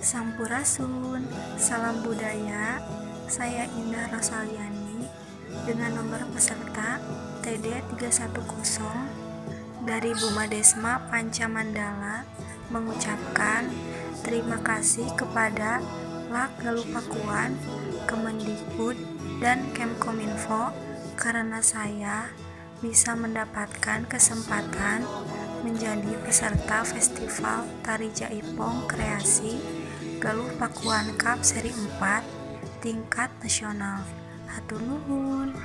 Sampurasun, salam budaya. Saya Indah Rosaliani dengan nomor peserta TD 310 dari Buma Desma Pancamandala mengucapkan terima kasih kepada Lak Galupakuan, Kemendikbud, dan Kemkominfo karena saya bisa mendapatkan kesempatan menjadi peserta Festival Tari Jaipong Kreasi Galuh Pakuan Cup seri 4 tingkat nasional. Hatur nuhun.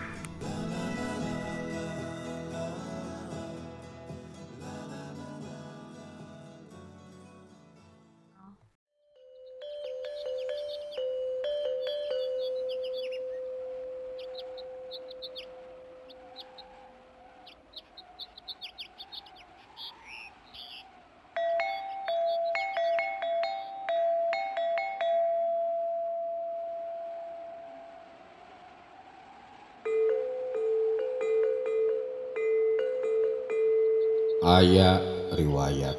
Aya riwayat.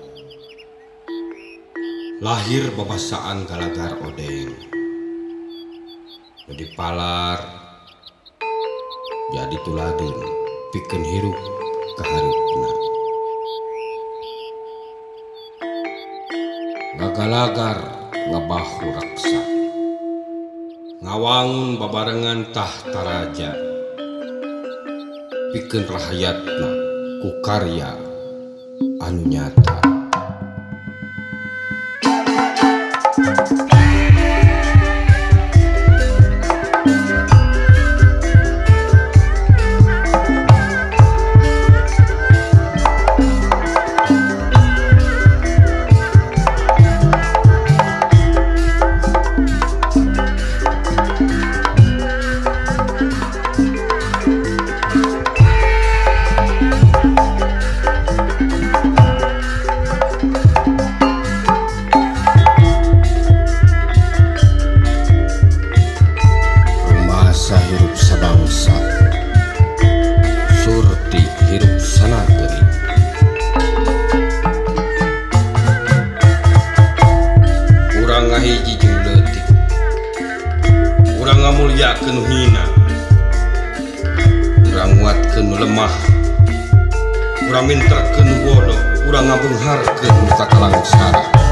Lahir babasaan galagar odeng jadi palar. Jadi tuladun. Pikeun hirup kaharupna ngagalagar ngabahu raksa. Ngawangun babarengan tahta raja pikeun rahayatna ku karya allunyata. penuh hina kurang muat penuh lemah. Kurang minter penuh bodoh. Kurang ngabung harga muka kalang sekarang.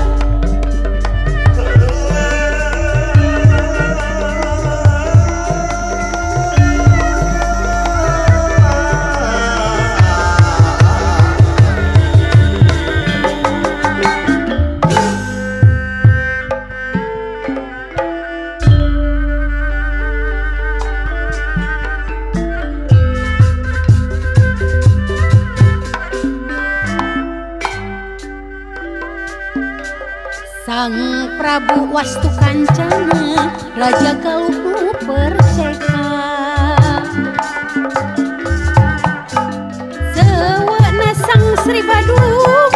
Wastu Kancana Raja Galuh Perseka. Sewana Sang Sri Paduka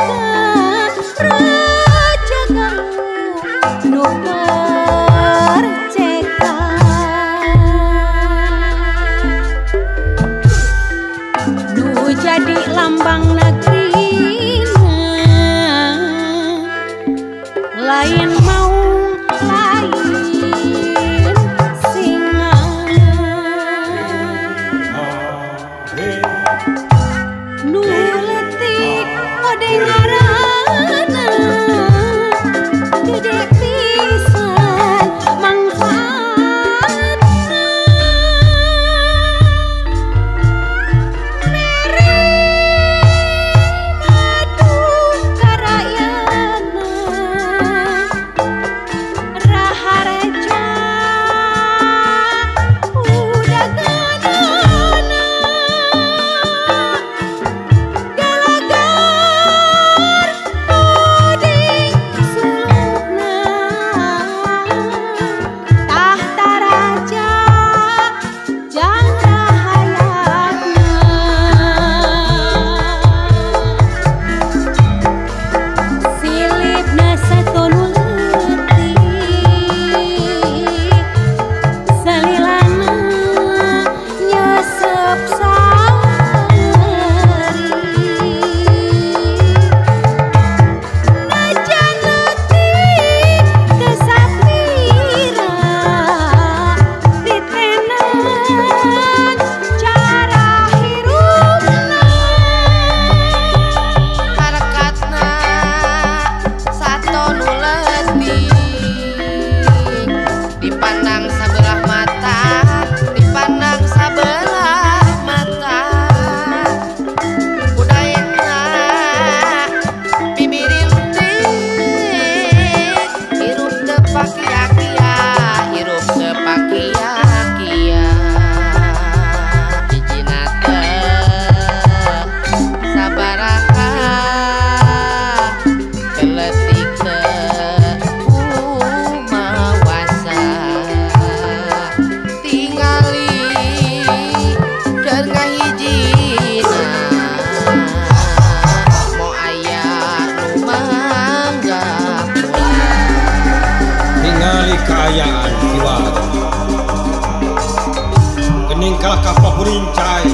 kurincai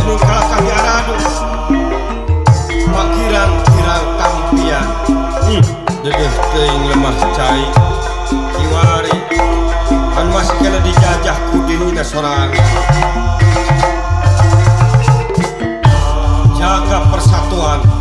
Ini kalahkah diaradu Pakiran kirang tampian. Hmm, dedeh lemah cai. Kiwari Kan masih kena dijajah kudin kita sorang Jaga persatuan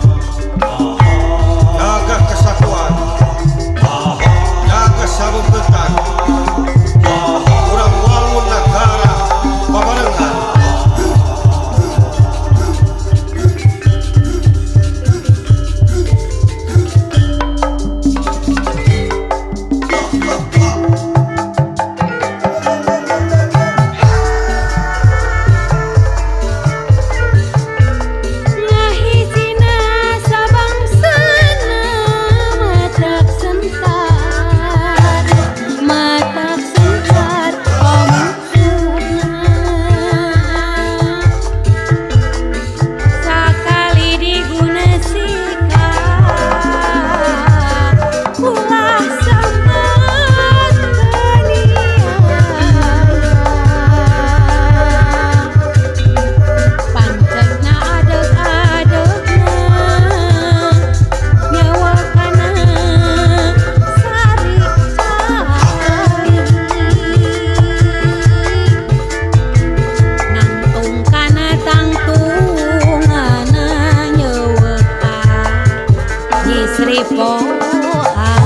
高啊。